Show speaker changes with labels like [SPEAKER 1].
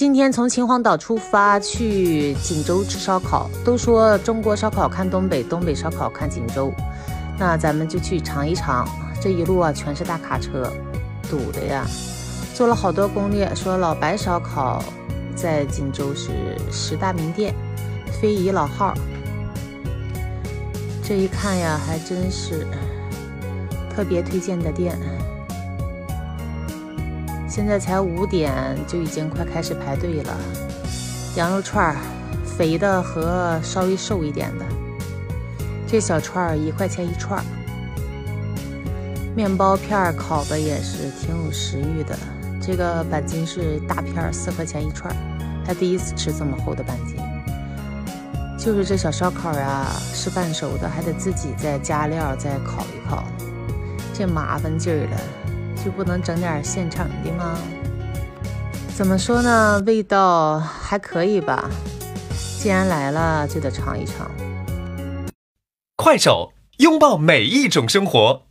[SPEAKER 1] 今天从秦皇岛出发去锦州吃烧烤，都说中国烧烤看东北，东北烧烤看锦州，那咱们就去尝一尝。这一路啊，全是大卡车，堵的呀。做了好多攻略，说老白烧烤在锦州是十大名店，非遗老号。这一看呀，还真是特别推荐的店。现在才五点，就已经快开始排队了。羊肉串儿，肥的和稍微瘦一点的。这小串儿一块钱一串儿。面包片烤的也是挺有食欲的。这个板筋是大片儿，四块钱一串儿。还第一次吃这么厚的板筋。就是这小烧烤啊，是半熟的，还得自己再加料再烤一烤，这麻烦劲儿了。就不能整点现成的吗？怎么说呢？味道还可以吧。既然来了，就得尝一尝。
[SPEAKER 2] 快手，拥抱每一种生活。